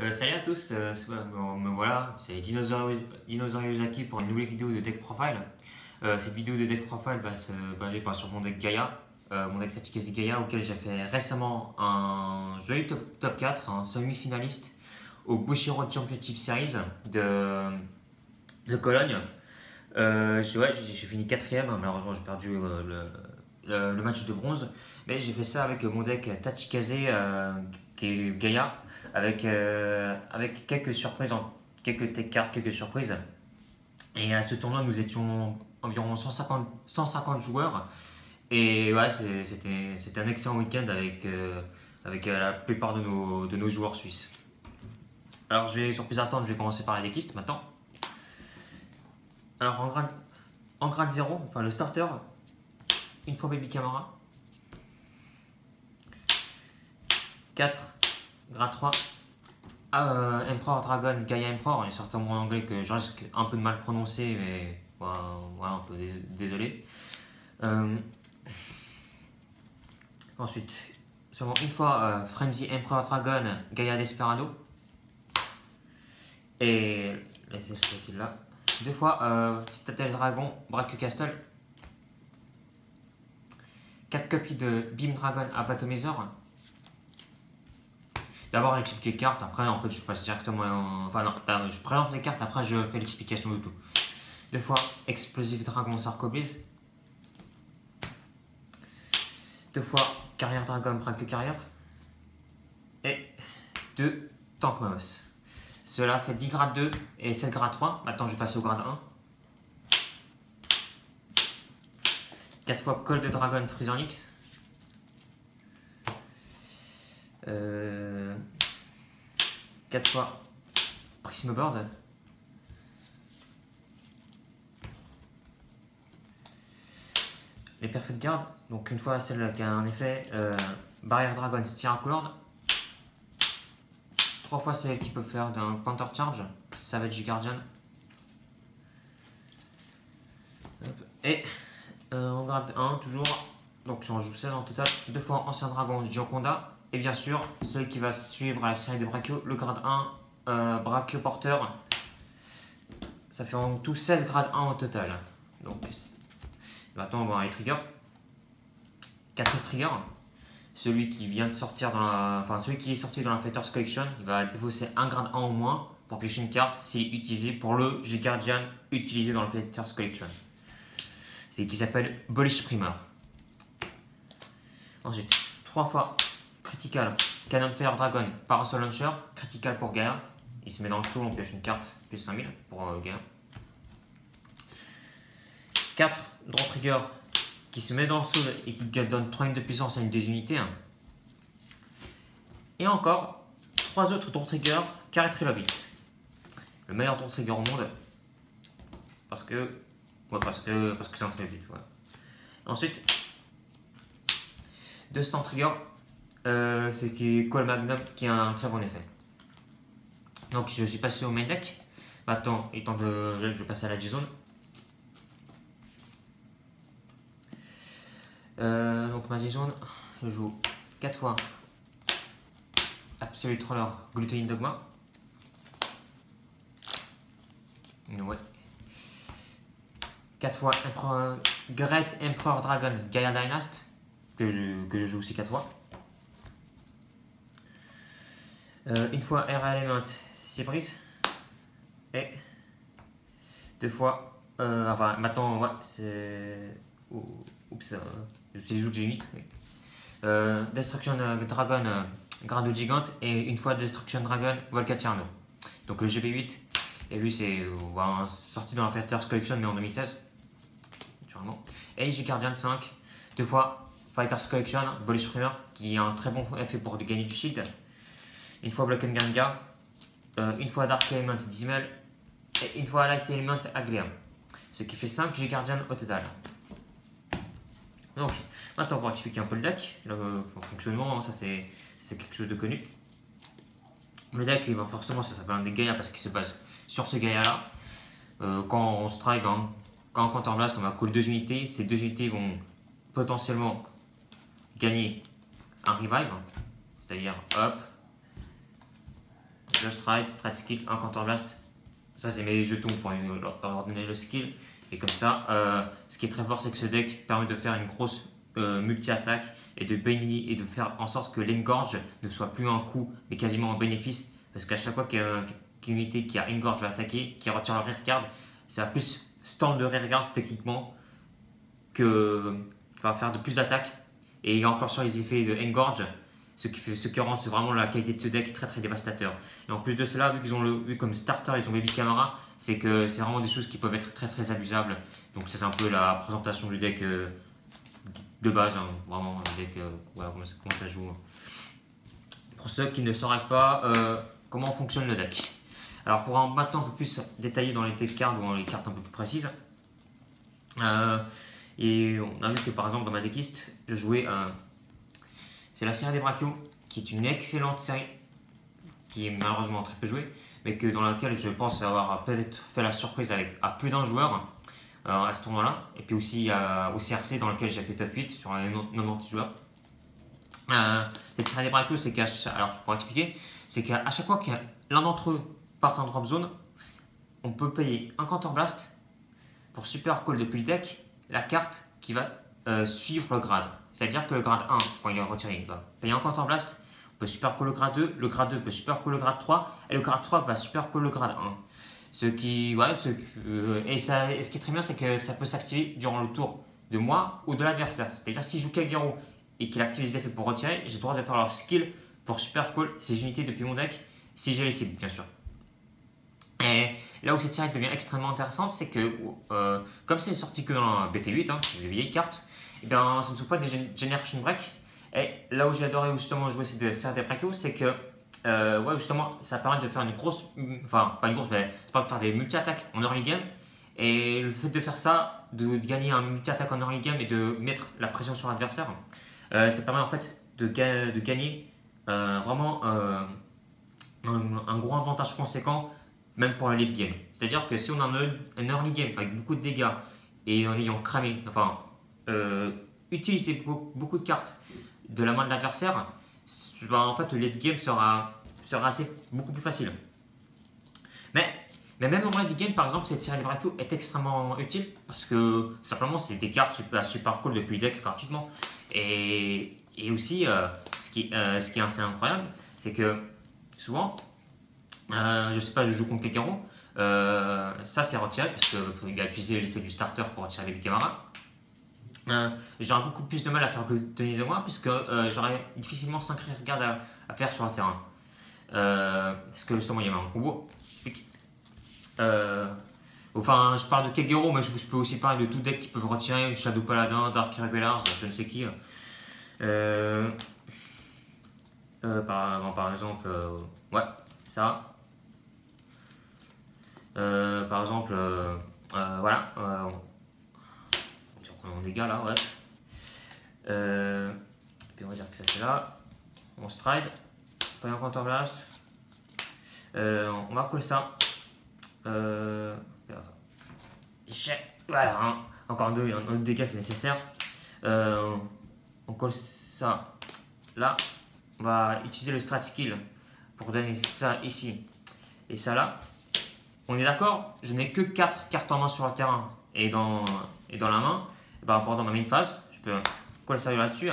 Euh, salut à tous, euh, c'est- bon, me voilà, c'est Dinosaur, pour une nouvelle vidéo de deck profile. Euh, cette vidéo de deck profile va se sur mon deck Gaia, euh, mon deck Tachikaze Gaia auquel j'ai fait récemment un joli top, top 4, un semi-finaliste au Bushiroad Championship Series de, de Cologne. Euh, j'ai ouais, fini quatrième, malheureusement j'ai perdu euh, le, le- match de bronze, mais j'ai fait ça avec mon deck Tachikaze euh, qui est Gaia avec, euh, avec quelques surprises, quelques tech cards, quelques surprises. Et à ce tournoi, nous étions environ 150, 150 joueurs. Et ouais, c'était un excellent week-end avec, euh, avec euh, la plupart de nos, de nos joueurs suisses. Alors, je vais, sur plus attendre, je vais commencer par la decklist maintenant. Alors, en grade, en grade 0, enfin le starter, une fois Baby Camara. 4, grade 3. Ah, euh, Emperor Dragon, Gaia Emperor, il a certains mots en anglais que je risque un peu de mal prononcer, mais voilà, un désolé. Euh, ensuite, seulement une fois euh, Frenzy Emperor Dragon, Gaia Desperado. Et laissez celui là. Deux fois Citadel Dragon, Braque Castle. 4 copies de Beam Dragon Apatomizer. D'abord j'explique les cartes, après en fait je passe directement en... Enfin non, je présente les cartes, après je fais l'explication de tout. Deux fois Explosive Dragon Sarkoblaze. Deux fois Carrière Dragon Braque Carrière. Et deux Tank Mouse. Cela fait 10 grade 2 et 7 grade 3. Maintenant je vais passer au grade 1. 4 fois Cold Dragon Freezer X. Euh, 4 fois Prism Board. Les Perfect Guard, donc une fois celle qui a un effet euh, Barrière Dragon Styracoulord. 3 fois celle qui peut faire d'un Counter Charge, Savage Guardian. Et euh, en grade 1 toujours, donc j'en joue 16 en total, deux fois Ancien Dragon Gioconda. Et bien sûr, celui qui va suivre la série de Brachio, le grade 1 euh. Ça fait en tout 16 grade 1 au total. Donc maintenant on va voir les triggers. 4 triggers. Celui qui vient de sortir dans la. Enfin celui qui est sorti dans la Fighters Collection, il va défausser un grade 1 au moins pour piocher une carte s'il est utilisé pour le G-Guardian utilisé dans la Fighters Collection. C'est qui s'appelle Bolish Primer. Ensuite, 3 fois Critical, Cannon Fire Dragon, Parasol Launcher, Critical pour Gaia. Il se met dans le soul, on pioche une carte, plus 5000 pour euh, Gaia. 4 Draw Trigger qui se met dans le soul et qui donne 3 de puissance à une des unités. Et encore 3 autres Draw Trigger, Carré Trilobit. Le meilleur Draw Trigger au monde. Parce que. Parce que parce que c'est un Trilobit. Ouais. Ensuite, deux Stand Trigger euh, c'est qui Call Magnum qui a un très bon effet. Donc je suis passé au main deck. Maintenant, il temps de. Je vais passer à la G-Zone. Euh, donc ma G-Zone, je joue 4 fois Absolute Roller Glutein Dogma. Ouais. 4 fois Emperor, Great Emperor Dragon Gaia Dynast. Que que je joue aussi 4 fois. Euh, une fois Air Element Cypris. Et deux fois. Euh, enfin, maintenant, c'est. Oups, euh, c'est les autres G8. oui. Euh, Destruction euh, Dragon euh, Grado Gigante et une fois Destruction Dragon Volcacerno. Donc le GB8. Et lui, c'est euh, sorti dans la Fighters Collection, mais en 2016. Naturellement. Et G-Guardian 5. Deux fois Fighters Collection, Bolish Primer, qui a un très bon effet pour gagner du shield une fois Block and Ganga, euh, une fois Dark Element Dismal et une fois Light Element Aglium. Ce qui fait 5 G-Guardian au total. Donc, maintenant pour expliquer un peu le deck, le fonctionnement, hein, ça c'est quelque chose de connu. Le deck, va forcément, ça s'appelle un des Gaia parce qu'il se base sur ce Gaia là. Euh, quand on strike, quand on blast, on va call deux unités. Ces deux unités vont potentiellement gagner un revive, c'est-à-dire hop, le stride, stride skill, un counter blast. Ça, c'est mes jetons pour leur donner le skill. Et comme ça, euh, ce qui est très fort, c'est que ce deck permet de faire une grosse euh, multi-attaque et de et de faire en sorte que l'engorge ne soit plus un coup, mais quasiment un bénéfice. Parce qu'à chaque fois qu'une unité qui a engorge va attaquer, qui retire le rear guard, ça va plus stand de rear guard techniquement que va faire de plus d'attaques. Et encore sur les effets de engorge, ce qui, fait, ce qui rend vraiment la qualité de ce deck très très dévastateur. Et en plus de cela, vu qu'ils ont le, vu comme starter, ils ont Baby Camara, c'est que c'est vraiment des choses qui peuvent être très très abusables. Donc c'est un peu la présentation du deck euh, de base, hein. vraiment un deck, euh, voilà comment, ça joue. Pour ceux qui ne sauraient pas euh, comment fonctionne le deck. Alors pour un, maintenant un peu plus détaillé dans les deck ou dans les cartes un peu plus précises. et on a vu que par exemple dans ma decklist, je jouais c'est la série des Brachios, qui est une excellente série, qui est malheureusement très peu jouée, mais que dans laquelle je pense avoir peut-être fait la surprise avec à plus d'un joueur euh, à ce tournoi-là. Et puis aussi au CRC, dans lequel j'ai fait top 8 sur un 90 joueurs. Euh, cette série des Brachios, c'est qu'à pour expliquer, c'est qu'à chaque fois que l'un d'entre eux part en drop zone, on peut payer un counter blast pour super call depuis le deck la carte qui va euh, suivre le grade. C'est-à-dire que le grade 1, quand il est retiré, il va payer un compte en blast, on peut super call le grade 2, le grade 2 peut super call le grade 3, et le grade 3 va super call le grade 1. Ce qui, ouais, ce, euh, et, ça, ce qui est très bien, c'est que ça peut s'activer durant le tour de moi ou de l'adversaire. C'est-à-dire si je joue Kagero et qu'il active les effets pour retirer, j'ai le droit de faire leur skill pour super call ces unités depuis mon deck, si j'ai les cibles, bien sûr. Et là où cette série devient extrêmement intéressante, c'est que, euh, comme c'est sorti que dans BT8, hein, les vieilles cartes, eh bien, ce ne sont pas des Generation Break. Et là où j'ai adoré justement jouer ces des Brachio, c'est que euh, ouais, justement, ça permet de faire une grosse, enfin pas une grosse, mais ça permet de faire des multi-attaques en early game. Et le fait de faire ça, de, gagner un multi-attaque en early game et de mettre la pression sur l'adversaire, euh, ça permet en fait de, de gagner euh, vraiment un, un, gros avantage conséquent, même pour la late game. C'est-à-dire que si on a un, early game avec beaucoup de dégâts et en ayant cramé, enfin euh, utiliser beaucoup, de cartes de la main de l'adversaire, en fait, le late game sera, sera assez, beaucoup plus facile. Mais, mais même en late game, par exemple, cette série Brachio est extrêmement utile parce que simplement, c'est des cartes super, cool depuis le deck gratuitement. Et, et aussi, euh, ce, qui, euh, ce qui est assez incroyable, c'est que souvent, je sais pas, je joue contre Kekero, ça c'est retiré parce qu'il a utilisé l'effet du starter pour retirer les camarades. Euh, j'aurais beaucoup plus de mal à faire que Tony de moi, puisque euh, j'aurais difficilement 5 regards à, à, faire sur le terrain. Euh, parce que justement, il y avait un combo. enfin, je parle de Kegero, mais je peux aussi parler de tout deck qui peuvent retirer Shadow Paladin, Dark Irregulars, je ne sais qui. par, exemple, ouais, ça. par exemple, voilà en dégâts là, ouais. Euh, puis on va dire que ça c'est là. On stride. Pas un counter blast. Euh, on va coller ça. Euh, voilà, hein. encore deux, un autre dégât c'est nécessaire. Euh, on colle ça là. On va utiliser le strat skill pour donner ça ici et ça là. On est d'accord Je n'ai que 4 cartes en main sur le terrain et dans, et dans la main par dans ma main phase, je peux coller ça là-dessus.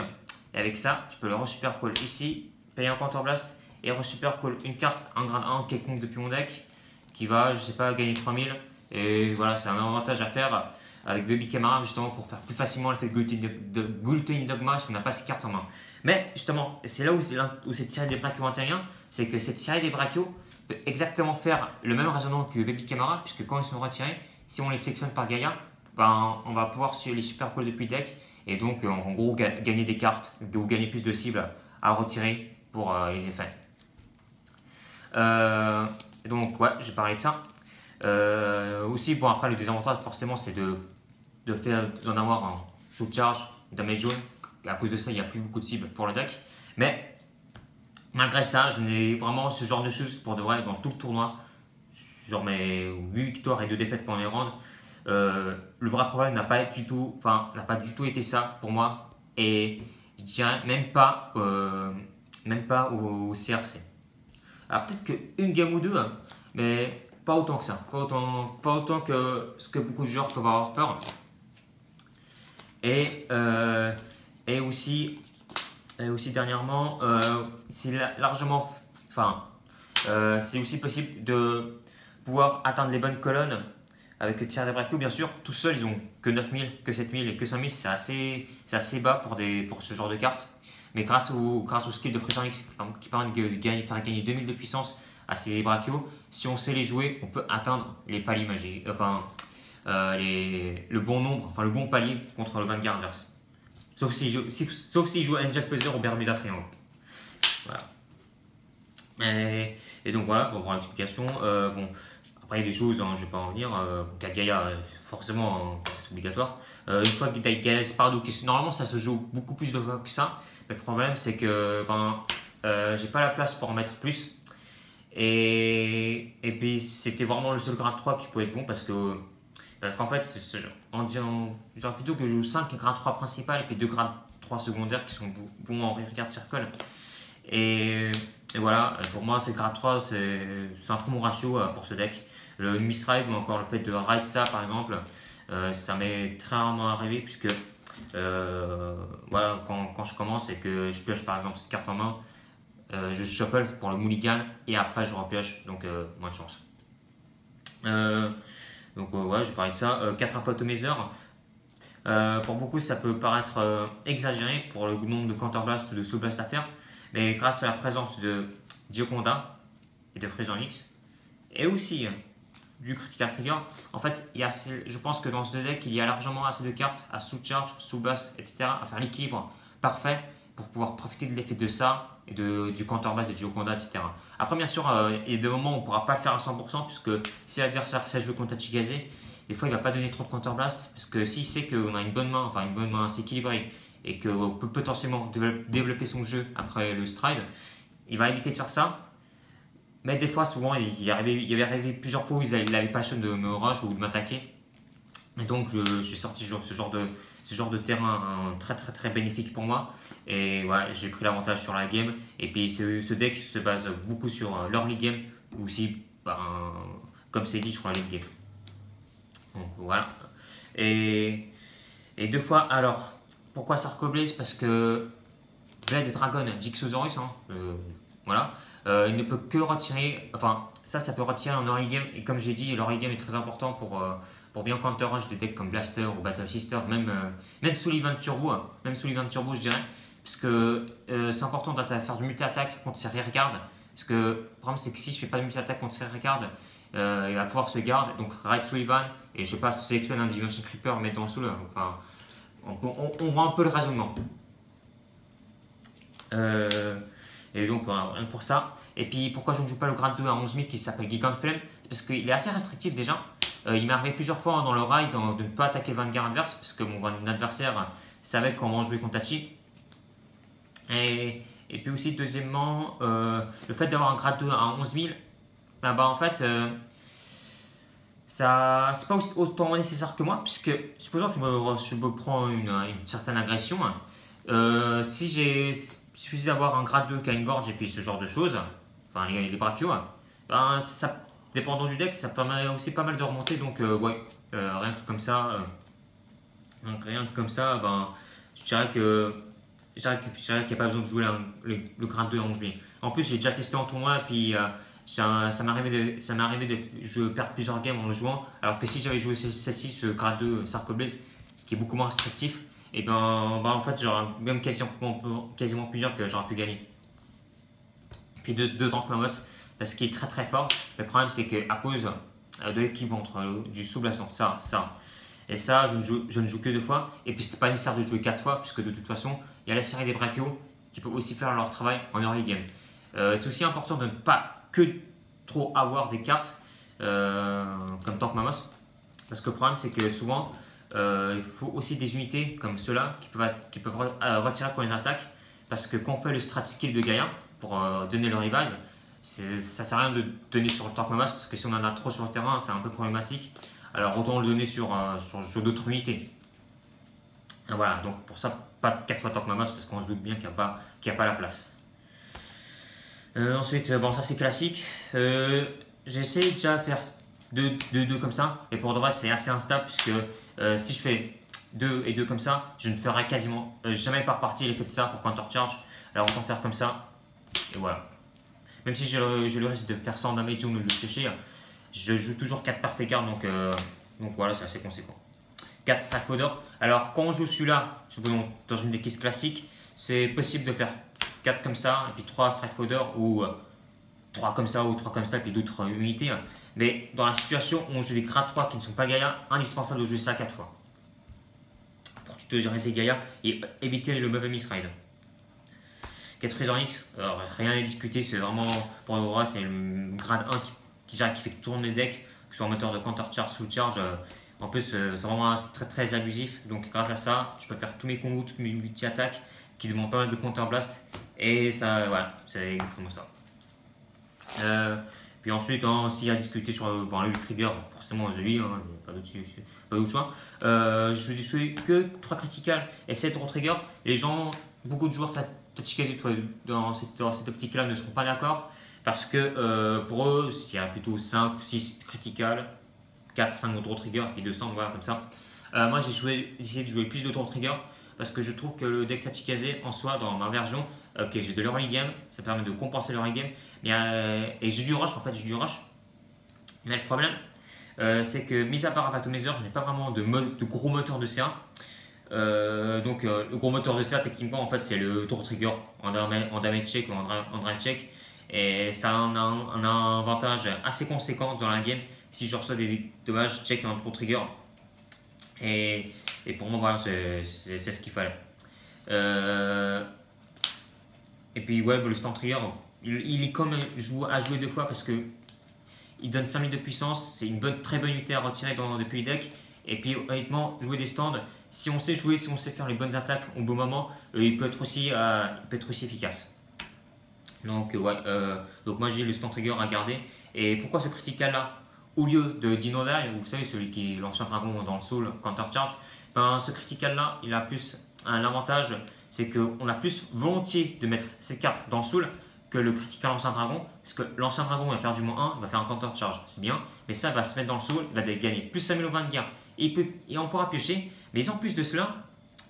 Et avec ça, je peux le re-super call ici, payer un counter blast et re-super call une carte, un grade 1 quelconque depuis mon deck qui va, je sais pas, gagner 3000. Et voilà, c'est un avantage à faire avec Baby Camara justement pour faire plus facilement l'effet de Gluttony Dogma si on n'a pas ces cartes en main. Mais justement, c'est là où, où, cette série des brachios intervient, c'est que cette série des brachios peut exactement faire le même raisonnement que Baby Camara, puisque quand ils sont retirés, si on les sélectionne par Gaia, ben, on va pouvoir suivre les super calls depuis deck et donc euh, en gros gagner des cartes ou gagner plus de cibles à retirer pour euh, les effets. Euh, donc ouais, j'ai parlé de ça. aussi, bon après le désavantage forcément c'est de, de faire d'en avoir un sous charge, damage jaune. À cause de ça, il n'y a plus beaucoup de cibles pour le deck. Mais malgré ça, je n'ai vraiment ce genre de choses pour de vrai dans tout le tournoi. Genre mes 8 victoires et 2 défaites pendant les rounds. Euh, le vrai problème n'a pas du tout, enfin, n'a pas du tout été ça pour moi. Et je dirais même pas, euh, même pas au, CRC. Alors peut-être qu'une game ou deux, hein, mais pas autant que ça. Pas autant, pas autant que ce que beaucoup de joueurs peuvent avoir peur. Et, euh, et, aussi, et aussi dernièrement, c'est largement. Enfin, c'est aussi possible de pouvoir atteindre les bonnes colonnes avec les des braquets, bien sûr. Tout seul, ils ont que 9000, que 7000 et que 5000. C'est assez, assez bas pour, des, pour ce genre de cartes. Mais grâce au, grâce au skill de Freezer X qui permet de gagner, faire gagner 2000 de puissance à ces brachios, si on sait les jouer, on peut atteindre les paliers magiques. Enfin, euh, les, le bon nombre, enfin le bon palier contre le Vanguard inverse. Sauf s'il joue, si, sauf si ou Bermuda Triangle. Voilà. Et, donc voilà, pour voir l'explication. Euh, bon, après, il y a des choses, hein, je ne vais pas en venir. Euh, forcément, hein, c'est obligatoire. Euh, une fois que tu as Gaia Spardo, normalement ça se joue beaucoup plus de fois que ça. Mais le problème, c'est que ben, euh, j'ai pas la place pour en mettre plus. Et, et puis, c'était vraiment le seul grade 3 qui pouvait être bon parce que. Parce qu'en fait, ce, en disant, genre plutôt que je joue 5 grade 3 principales et puis 2 grades 3 secondaires qui sont bons en regarde circle. Et, voilà, pour moi, c'est grade 3, c'est un très bon ratio pour ce deck le misride ou encore le fait de ride ça par exemple, euh, ça m'est très rarement arrivé puisque euh, voilà, quand, je commence et que je pioche par exemple cette carte en main, euh, je shuffle pour le mulligan et après je repioche, donc moins de chance. donc ouais, je parler de ça. 4 apotomiseurs. pour beaucoup, ça peut paraître exagéré pour le nombre de counterblast ou de soul blast à faire, mais grâce à la présence de Dioconda et de Mix, et aussi du Critical Trigger. En fait, il y a je pense que dans ce deck, il y a largement assez de cartes à sous-charge, sous-bust, etc. à faire l'équilibre parfait pour pouvoir profiter de l'effet de ça et de, du counterblast de Gioconda, etc. Après, bien sûr, euh, il y a des moments où on ne pourra pas le faire à 100% puisque si l'adversaire sait jouer contre Tachikaze, des fois il ne va pas donner trop de counterblast parce que s'il sait qu'on a une bonne main, enfin une bonne main assez équilibrée et qu'on peut potentiellement développer son jeu après le stride, il va éviter de faire ça mais des fois, souvent, il y, avait, il avait arrivé plusieurs fois où il n'avait pas de me rush ou de m'attaquer. Et donc, je, suis sorti ce genre de, ce genre de terrain très très très bénéfique pour moi. Et voilà, j'ai pris l'avantage sur la game. Et puis, ce, deck se base beaucoup sur euh, l'early game, ou aussi, ben, comme c'est dit, sur la late game. Donc, voilà. Et, et deux fois, alors, pourquoi Sarkoblaze Parce que Blade Dragon, Jigsaurus, hein, voilà. Euh, il ne peut que retirer, enfin ça, ça peut retirer en early game. Et comme je l'ai dit, l'early est très important pour, euh, pour bien counter rush des decks comme Blaster ou Battle Sister, même, euh, même sous l'event turbo, hein. même sous l'event turbo, je dirais. Parce que c'est important de faire du multi-attaque contre ses regarde. Parce que le problème, c'est que si je fais pas de multi-attaque contre ses regarde, il va pouvoir se garder. Donc, Ride Sullivan, et je sais pas, sélectionne un Dimension Creeper, mettre dans le sous Enfin, on, voit un peu le raisonnement. et donc, rien pour ça. Et puis pourquoi je ne joue pas le grade 2 à 11 000 qui s'appelle Gigant Flame? Parce qu'il est assez restrictif déjà. Euh, il m'est arrivé plusieurs fois dans le ride de ne pas attaquer le Vanguard adverse parce que mon adversaire savait comment jouer contre Tachi. Et, puis aussi, deuxièmement, euh, le fait d'avoir un grade 2 à 11 000, bah, bah, en fait, euh, ça c'est pas autant nécessaire que moi, puisque supposons que je me, prends une, une, certaine agression, si j'ai suffit d'avoir un grade 2 qui a une gorge et puis ce genre de choses, enfin les, les brachios, ben, ça, dépendant du deck, ça permet aussi pas mal de remonter. Donc, euh, euh, rien que comme ça, euh, rien que comme ça, ben, je dirais que je dirais qu'il n'y a pas besoin de jouer le, grade 2 en 11 En plus, j'ai déjà testé en tournoi, puis ça, m'est arrivé, de, de je perds plusieurs games en le jouant, alors que si j'avais joué celle-ci, ce grade 2 Sarkoblaze, qui est beaucoup moins restrictif, et ben, ben en fait, j'aurais même quasiment, quasiment pu dire que j'aurais pu gagner. Puis deux, deux Mamos, parce qu'il est très très fort. Le problème, c'est qu'à cause euh, de l'équipe entre du sous-blason, ça, ça, et ça, je ne, joue, je ne joue que deux fois. Et puis, c'était pas nécessaire de jouer quatre fois, puisque de toute façon, il y a la série des brachios qui peuvent aussi faire leur travail en early game. Euh, c'est aussi important de ne pas que trop avoir des cartes euh, comme Tank Mamos, parce que le problème, c'est que souvent, il faut aussi des unités comme ceux-là qui peuvent, qui peuvent retirer quand ils attaquent, parce que quand on fait le strat skill de Gaïa, pour euh, donner le revive. Ça sert à rien de donner sur le Torque Mamas parce que si on en a trop sur le terrain, c'est un peu problématique. Alors autant le donner sur, euh, sur, d'autres unités. voilà, donc pour ça, pas 4 fois Torque Mamas parce qu'on se doute bien qu'il n'y a, pas, a pas la place. Euh, ensuite, bon, ça c'est classique. Euh, J'ai essayé déjà de faire 2-2 comme ça, et pour de vrai, c'est assez instable puisque euh, si je fais 2 et 2 comme ça, je ne ferai quasiment euh, jamais par partie l'effet de ça pour counter charge. Alors autant faire comme ça, et voilà. Même si j'ai le, risque de faire 100 damage ou de le fléchir, je joue toujours 4 parfait cards donc, donc voilà, c'est assez conséquent. 4 strike fodder. Alors quand on joue celui-là, dans une déquise classique, c'est possible de faire 4 comme ça, et puis 3 strike fodder, ou 3 euh, comme ça, ou 3 comme ça, et puis d'autres unités. Mais dans la situation où on joue des grades 3 qui ne sont pas Gaïa, indispensable de jouer ça 4 fois. Pour tutoriser Gaïa et éviter le mauvais misride. 4 Freezer X, rien à discuter, c'est vraiment, pour le c'est le grade 1 qui, qui, fait tourner le deck, que ce soit en moteur de counter charge, sous charge. Euh, en plus, euh, c'est vraiment très très abusif. Donc, grâce à ça, je peux faire tous mes combos, toutes mes multi-attaques qui demandent pas mal de counter blast. Et ça, voilà, c'est exactement ça. Euh, puis ensuite, hein, s'il y a discuté sur le, bon, le trigger, forcément lui, hein, pas d'autre choix. Euh, je dis que 3 critical et 7 gros trigger. Les gens, beaucoup de joueurs Tachikazi dans cette, dans cette optique-là ne seront pas d'accord parce que euh, pour eux, s'il y a plutôt 5 ou 6 critical, 4, 5 auto trigger et 200, voilà comme ça. Euh, moi j'ai essayé de jouer plus d'auto trigger parce que je trouve que le deck Tachikaze en soi, dans ma version, ok, j'ai de l'early game, ça permet de compenser l'early game, euh, et j'ai du rush en fait, j'ai du rush. Mais le problème, euh, c'est que mis à part Apatomizer, je n'ai pas vraiment de, de, gros moteur de CA. donc le gros moteur de CA techniquement en fait c'est le tour trigger en, en damage check ou en, drive check et ça a un, avantage assez conséquent dans la game si je reçois des dommages, check un pro trigger. Et, et pour moi, voilà, c'est ce qu'il fallait. Euh, et puis, ouais, le stand trigger, il, est comme à jouer deux fois parce que il donne 5000 de puissance. C'est une bonne, très bonne unité à retirer dans, depuis le deck. Et puis, honnêtement, jouer des stands, si on sait jouer, si on sait faire les bonnes attaques au bon moment, euh, il, peut être aussi, euh, peut être aussi efficace. Donc, ouais, donc moi j'ai le stand trigger à garder. Et pourquoi ce critical là au lieu de Dinodai, vous savez, celui qui est l'ancien dragon dans le soul, counter charge, ben, ce critical là, il a plus un avantage, c'est qu'on a plus volontiers de mettre ces cartes dans soul que le critical ancien dragon, parce que l'ancien dragon va faire du moins 1, va faire un counter charge, c'est bien, mais ça va se mettre dans le soul, il va gagner plus 5020 de guerre, et, et on pourra piocher, mais en plus de cela,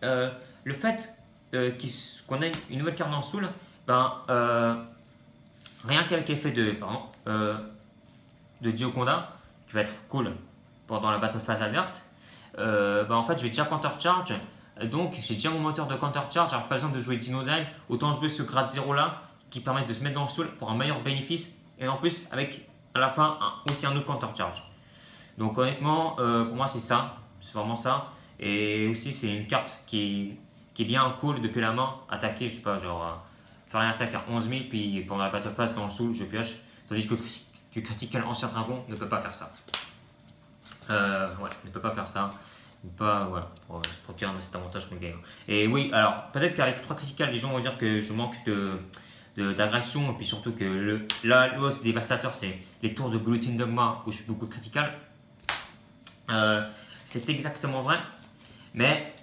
euh, le fait euh, qu'on ait une nouvelle carte dans le soul, ben, euh, rien qu'avec l'effet de, pardon, de Gioconda, qui va être cool pendant la battle phase adverse, bah en fait je vais déjà counter charge. Donc j'ai déjà mon moteur de counter charge, pas besoin de jouer Dino Dime, autant jouer ce grade 0 là qui permet de se mettre dans le sol pour un meilleur bénéfice et en plus avec à la fin aussi un autre counter charge. Donc honnêtement euh, pour moi c'est ça, c'est vraiment ça. Et aussi c'est une carte qui, qui est bien cool depuis la main, attaquer, je sais pas, genre euh, faire une attaque à 11 000 puis pendant la battle phase dans le soul je pioche. Tandis que que Critical Ancien Dragon ne peut pas faire ça. Euh, ouais, ne peut pas faire ça. Pas, voilà, pour se procurer cet avantage contre. Et oui, alors peut-être qu'avec 3 critical, les gens vont dire que je manque de d'agression et puis surtout que le, là, le c'est dévastateur, c'est les tours de Gluten Dogma où je suis beaucoup critical. Euh, c'est exactement vrai, mais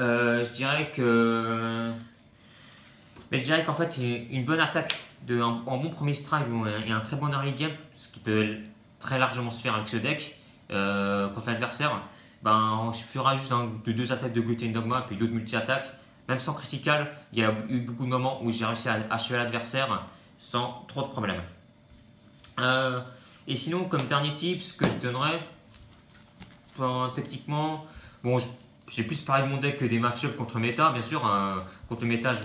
euh, je dirais que mais je dirais qu'en fait une bonne attaque de, un, bon premier strike et un très bon early game, ce qui peut très largement se faire avec ce deck euh, contre l'adversaire, ben, il suffira juste de deux attaques de Gluten Dogma puis d'autres multi-attaques. Même sans critical, il y a eu beaucoup de moments où j'ai réussi à achever l'adversaire sans trop de problèmes. Euh, et sinon, comme dernier tip, ce que je donnerais, ben, techniquement, bon, j'ai plus parlé de mon deck que des match-ups contre méta, bien sûr. Euh, contre méta, je,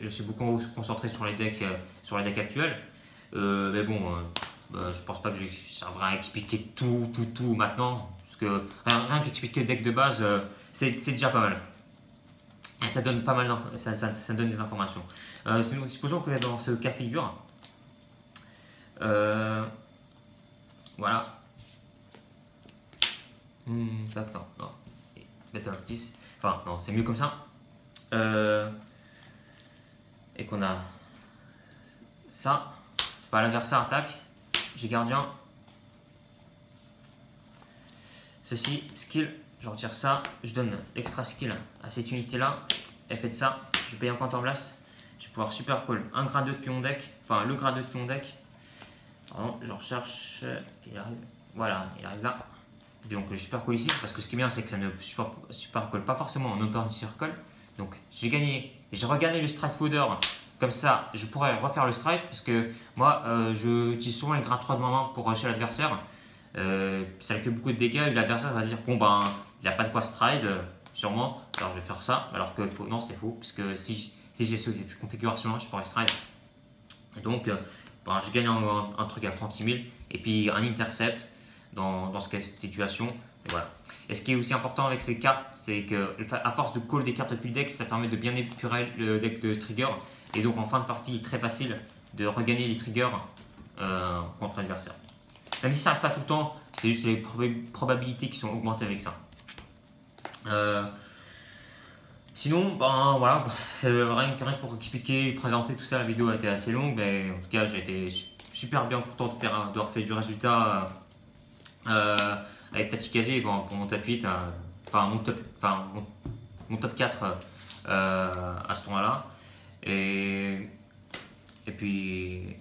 je, suis beaucoup concentré sur les decks, euh, sur les decks actuels. Euh, mais bon, bah, je pense pas que j'arriverai à expliquer tout, tout, tout maintenant. Parce que rien, qu'expliquer le deck de base, c'est déjà pas mal. Et ça donne pas mal ça, donne des informations. supposons que vous êtes dans ce cas figure. voilà. Hmm, attends, non. Better 10. Enfin, non, c'est mieux comme ça. Euh, et qu'on a ça. C'est pas l'adversaire attaque. J'ai gardien. Ceci, skill. Je retire ça. Je donne extra skill à cette unité là. Elle fait de ça. Je paye un counter blast. je vais pouvoir super call un grade 2 de pion deck, enfin le grade 2 de pion deck. Pardon, je recherche, il arrive, voilà, il arrive là. Donc je super call ici, parce que ce qui est bien c'est que ça ne super, super call pas forcément en open circle. Donc j'ai gagné, j'ai regagné le strike fooder, comme ça je pourrais refaire le strike, parce que moi euh, je utilise souvent les grades 3 de ma main pour rusher l'adversaire. Euh, ça lui fait beaucoup de dégâts et l'adversaire va dire bon ben il n'a pas de quoi stride, sûrement, alors je vais faire ça, alors que non c'est faux, parce que si si j'ai cette configuration-là, je pourrais stride. Et donc, euh, ben, je gagne un, truc à 36 000 et puis un intercept dans, dans cette situation. Et voilà. Et ce qui est aussi important avec ces cartes, c'est que à force de call des cartes depuis le deck, ça permet de bien épurer le deck de trigger. Et donc en fin de partie, très facile de regagner les triggers euh, contre l'adversaire. Même si ça n'arrive pas tout le temps, c'est juste les probabilités qui sont augmentées avec ça. Euh, Sinon, ben voilà, c'est rien, que pour expliquer, présenter tout ça, la vidéo a été assez longue, mais en tout cas j'ai été super bien content de faire de refaire du résultat euh, avec Tatikaze bon, pour mon top 8, euh, enfin mon top, enfin, mon, top 4 euh, à ce tournoi-là. Et, et puis,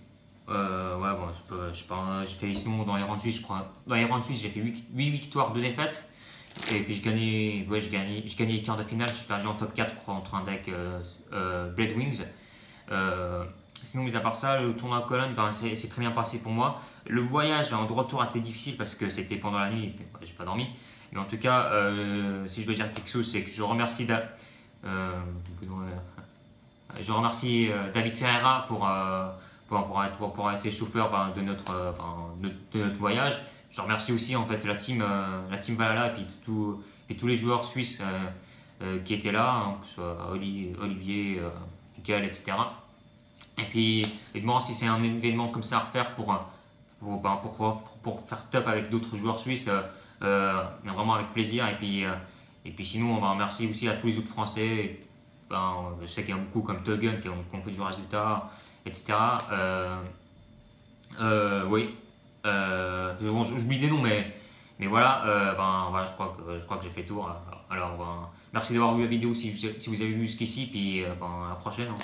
ouais, bon, j'ai fait sinon dans les 28, je crois. Dans les 28, j'ai fait 8, 8 victoires, 2 défaites. Et puis je gagnais, ouais, je gagnais, je gagnais les quarts de finale, je suis perdu en top 4 contre un deck euh, euh, Blade Wings. Euh, sinon, mis à part ça, le tournoi à Cologne, ben, c'est très bien passé pour moi. Le voyage en droit retour a été difficile parce que c'était pendant la nuit, j'ai pas dormi. Mais en tout cas, si je dois dire quelque chose, c'est que je remercie, je remercie David Ferreira pour, pour, pour, pour, pour être chauffeur ben, de, notre, de notre voyage. Je remercie aussi en fait la team, euh, la team Valhalla et puis, tout, et tous les joueurs suisses euh, euh, qui étaient là, hein, que ce soit Olivier, Michael, etc. Et puis, évidemment, si c'est un événement comme ça à refaire pour, pour, ben, pour, pour, faire top avec d'autres joueurs suisses, vraiment avec plaisir. Et puis, et puis sinon, on va remercier aussi à tous les autres Français. Ben, je sais qu'il y a beaucoup comme Tuggen qui ont, fait du résultat, etc. oui, euh, J'oublie des noms, mais, mais voilà, euh, ben, voilà, je crois que, je crois que j'ai fait tour. Alors, ben, merci d'avoir vu la vidéo si, si vous avez vu jusqu'ici, puis euh, ben, à la prochaine. Hein.